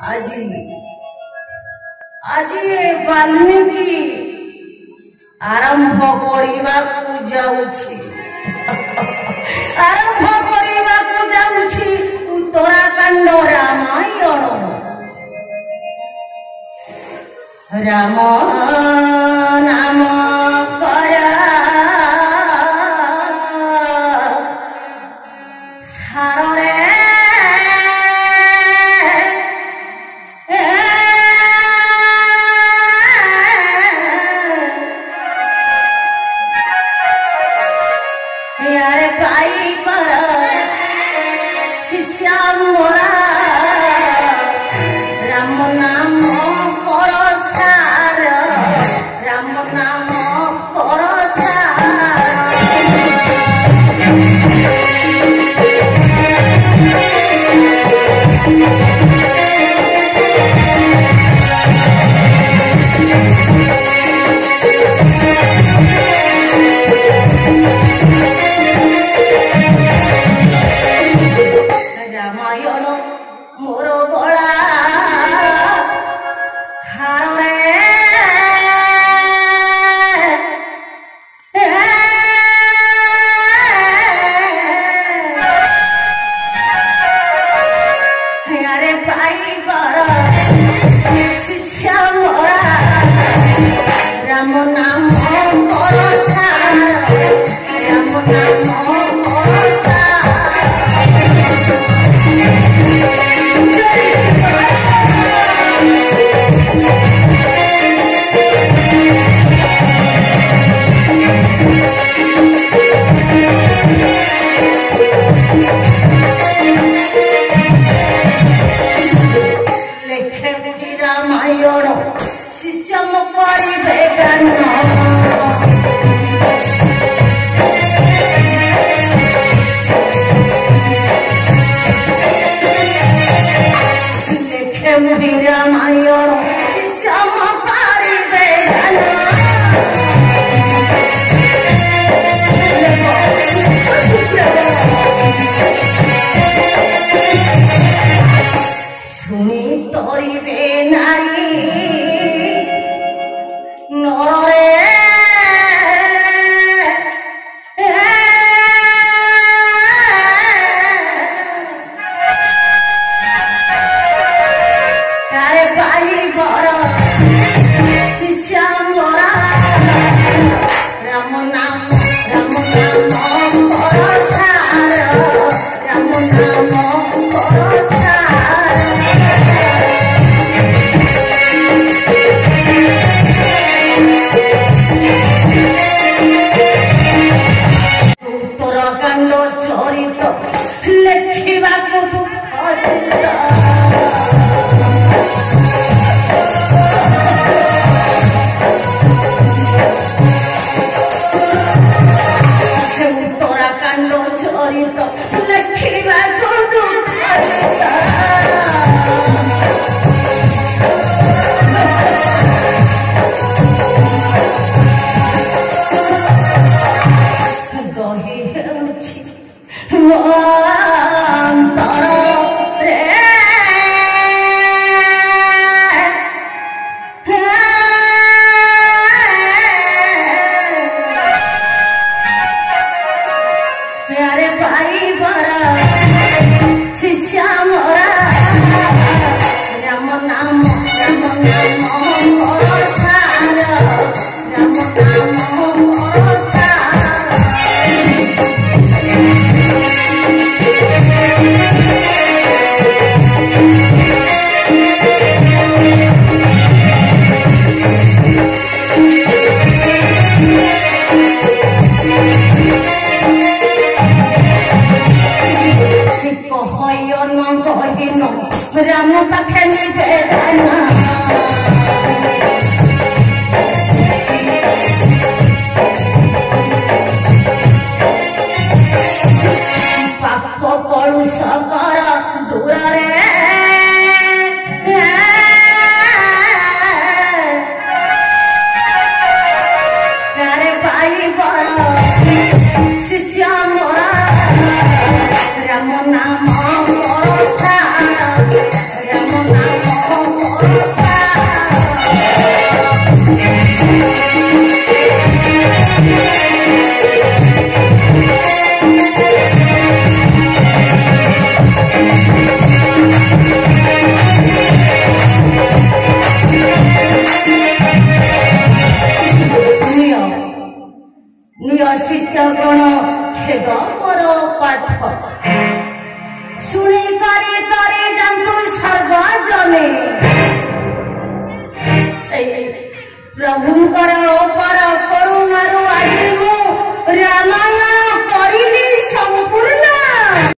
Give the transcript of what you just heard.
আজি আজি ବାଲ୍ମୀକି ଆରମ୍ଭ କରିବାକୁ ଯାଉଛି ଆରମ୍ଭ କରିବାକୁ ଯାଉଛି ଉତ୍ତରାଖଣ୍ଡ ରାମାୟଣ ରାମ মায়ন মোর বড় लक्ष्मी बाबू রাম পাখানি বেদানা পাপ করু সকর দূরে শিষ্য মোরা রাম নাম শিষ্য গণ খেদ মর পাঠ শুনি তরে তরে জানতু সর্বজনে।